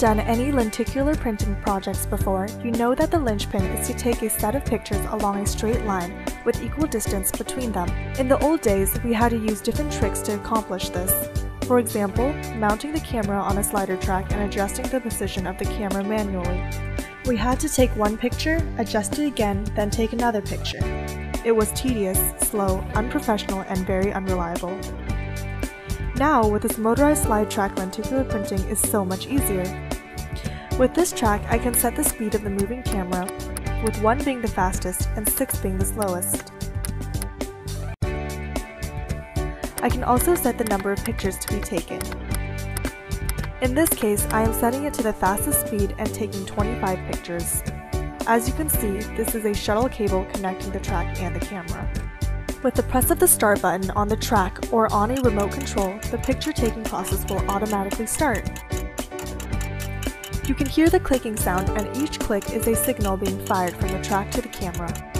done any lenticular printing projects before, you know that the linchpin is to take a set of pictures along a straight line with equal distance between them. In the old days, we had to use different tricks to accomplish this. For example, mounting the camera on a slider track and adjusting the position of the camera manually. We had to take one picture, adjust it again, then take another picture. It was tedious, slow, unprofessional, and very unreliable. Now, with this motorized slide track lenticular printing is so much easier. With this track, I can set the speed of the moving camera, with 1 being the fastest and 6 being the slowest. I can also set the number of pictures to be taken. In this case, I am setting it to the fastest speed and taking 25 pictures. As you can see, this is a shutter cable connecting the track and the camera. With the press of the start button on the track or on a remote control, the picture taking process will automatically start. You can hear the clicking sound and each click is a signal being fired from the track to the camera.